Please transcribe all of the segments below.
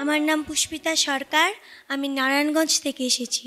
আমার নাম পুষ্পিতা সরকার আমি নারায়ণগঞ্জ থেকে এসেছি।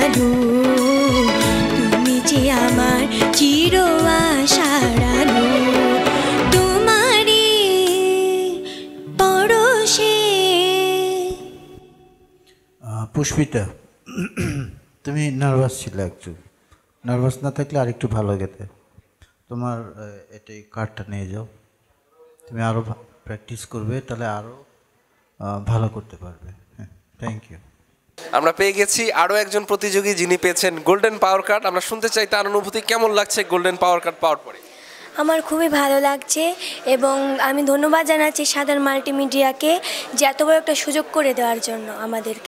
আলো তুমি যে আমার চির আশার আলো তোমারি পরশে। পুষ্পিতা, তুমি নার্ভাস ছিলে একটু। নার্ভাস না থাকলে আরেকটু ভালো গেতে তোমার এটাই কার্ডটা নিয়ে যাও। তুমি আরও প্র্যাকটিস করবে, তাহলে আরও ভালো করতে পারবে। হ্যাঁ থ্যাংক ইউ আমরা পেয়ে গেছি আরও একজন প্রতিযোগী যিনি পেয়েছেন গোল্ডেন পাওয়ার কার্ড আমরা শুনতে চাই তার অনুভূতি কেমন লাগছে গোল্ডেন পাওয়ার কার্ড পাওয়ার পরে? আমার খুবই ভালো লাগছে এবং আমি ধন্যবাদ জানাচ্ছি সাধারণ মাল্টিমিডিয়াকে যে এত বড় একটা সুযোগ করে দেওয়ার জন্য আমাদেরকে